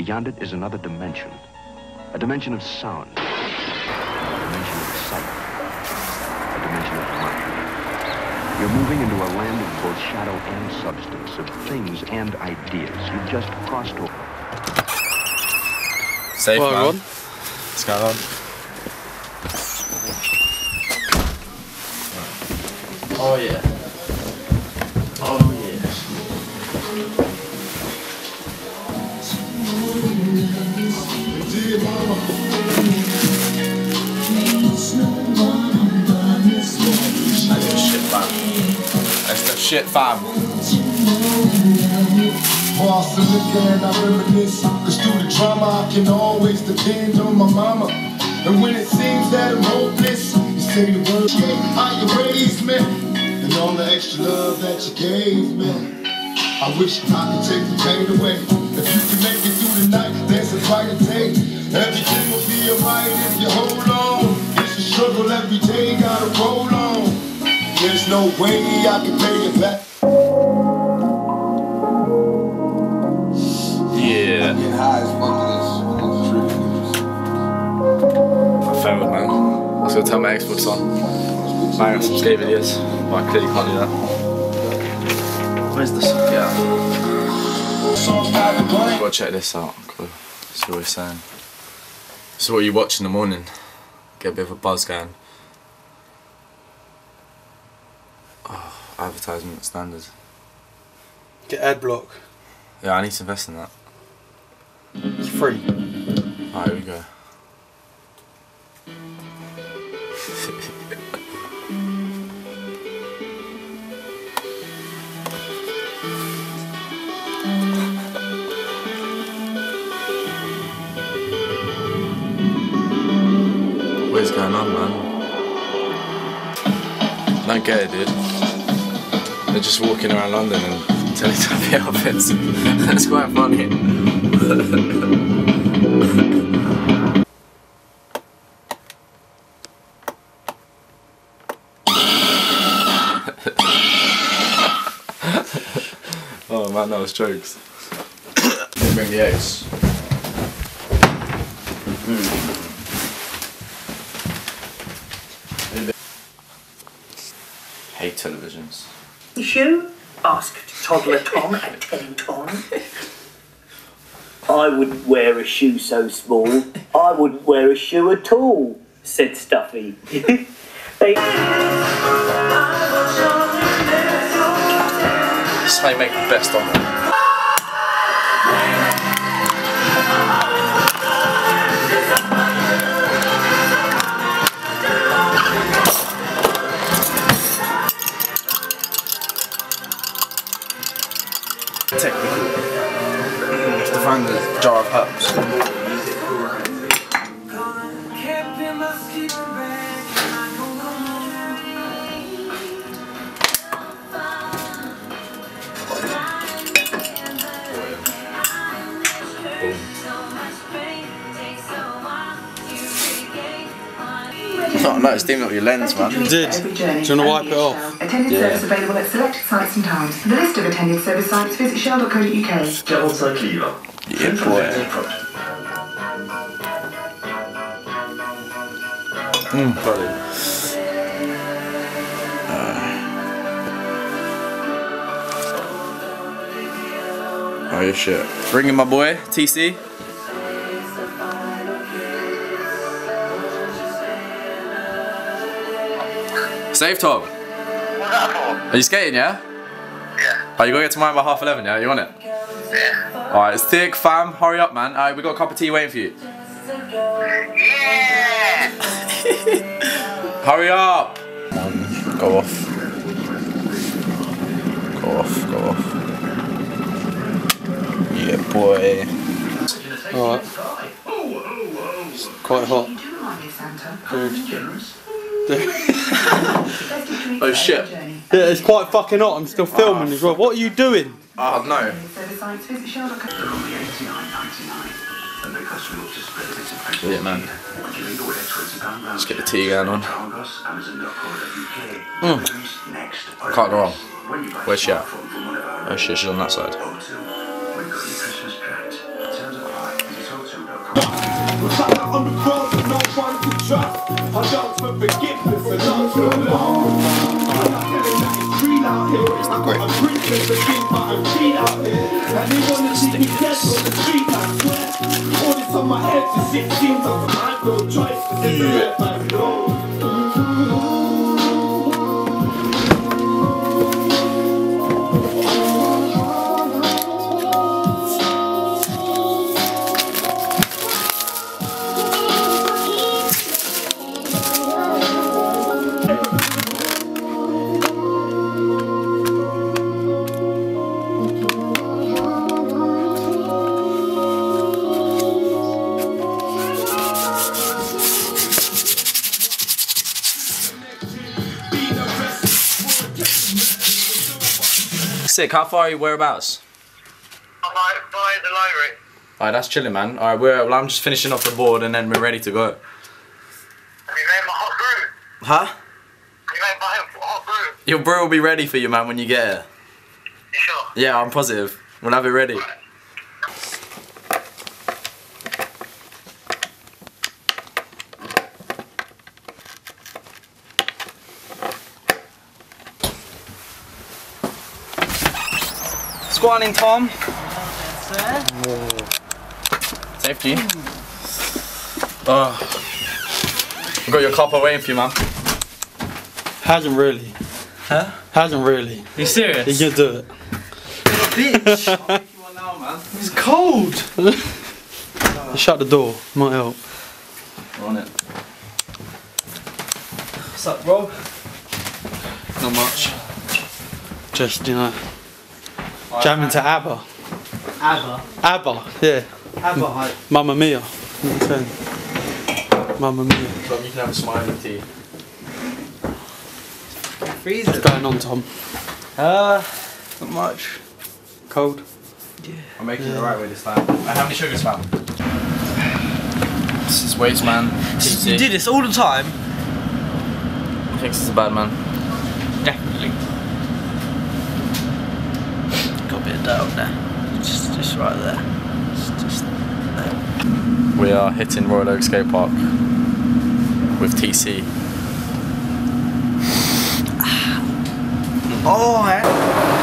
Beyond it is another dimension. A dimension of sound. A dimension of sight. A dimension of mind. You're moving into a land of both shadow and substance, of things and ideas. You've just crossed over. Safe, Well, man. Ron. What's going on? Oh yeah. Oh shit, again, I I can always depend on my mama. And when it seems that I'm hopeless, you say the word, yeah, how you raised me. And all the extra love that you gave me. I wish I could take the pain away. If you can make it through the night, there's a brighter day. Everything will be alright if you hold on. It's a struggle every day, gotta roll on. There's no way I can pay it back. Yeah. Getting high as fuck to this. I failed, man. I was gonna tell my ex what's on. I got some skate videos, but I clearly can't do that. Where's the song? Yeah. Gotta check this out. Cool. See what he's saying. This is what you watch in the morning. Get a bit of a buzz going. Advertisement standard. Get ad block. Yeah, I need to invest in that. It's free. Alright, here we go. What is going on, man? Don't get it, dude. They're just walking around London and Teletubby outfits. That's quite funny. Oh man, that was jokes. bring the eggs. Hmm. Hate televisions. Shoe? asked toddler Tom at Tennington. I wouldn't wear a shoe so small. I wouldn't wear a shoe at all, said Stuffy. they This is how you make the best omelette. Technical. To find the jar of herbs. Oh no, it's dimming up your lens, man. You did. Do you want to wipe it off? Attended Yeah. service available at selected sites and times. For the list of attended service sites, visit shell.co.uk. Yeah, boy. Hmm. Uh. Oh yeah, shit. Bringing my boy, TC. Safe Tom. Are you skating, yeah? Yeah. Oh, you gotta get to mine by half eleven, yeah? You want it? Yeah. Alright, it's thick, fam. Hurry up, man. Alright, we got a cup of tea waiting for you. Yeah! Hurry up! Go off. Go off, go off. Yeah, boy. Alright. It's quite hot. Oh shit. Yeah, it's quite fucking hot. I'm still filming as well. What are you doing? Oh no. Service sites, Yeah, man. Let's get the tea going on. Mm. Can't go wrong. Where's she at? Oh shit, she's on that side. out on the road no one to trust. I don't for forgiveness and not for love. I'm not telling that it's real out here. I got a princess to think but I'm cheat out here. And they wanna see me dead on the street, I swear. All this on my head, this shit seems like my no choice. This is a red Sick. How far are you? Whereabouts? I'm by the library. Alright, that's chilling, man. Alright, we're well. I'm just finishing off the board, and then we're ready to go. Have you made my hot brew? Huh? Have you made my hot brew? Your brew will be ready for you, man, when you get here. You sure? Yeah, I'm positive. We'll have it ready. Squatting, Tom. Safety. Ah. Oh. We got your copper waiting for you, man. Hasn't really. Huh? Hasn't really. You serious? He can do it. Bitch. it's cold. Shut the door. Might help. We're on it. What's up, bro? Not much. Just, you know, jamming to ABBA. ABBA. ABBA, yeah. ABBA hype. Mamma Mia. You know what I'm saying? Mamma Mia. Tom, you can have a smiley tea. Freezer. What's going on, Tom? Uh, not much. Cold? Yeah. I'm making it the right way this time. And how many sugars, fam? This is weights, Man. TC. You do this all the time? Hicks is a bad man. Definitely. Got a bit of dirt on there. Just, just right there. Just, just there. We are hitting Royal Oak Skate Park with TC. Oh, yeah.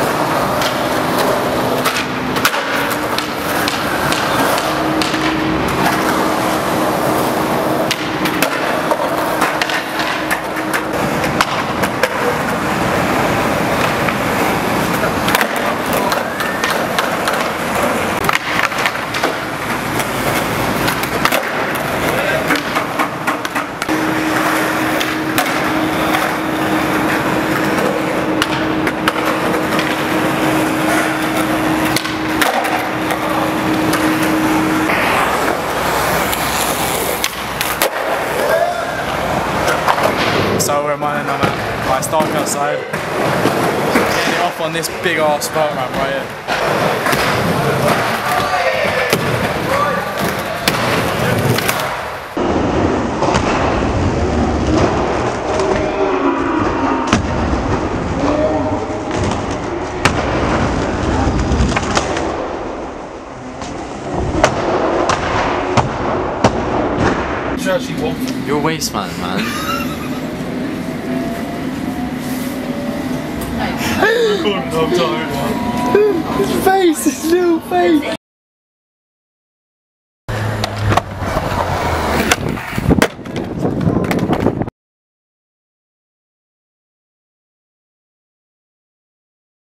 So we're mining on a like stark outside. Getting it off on this big ass boat ramp right here. You're a waste man, man. His face, his little face.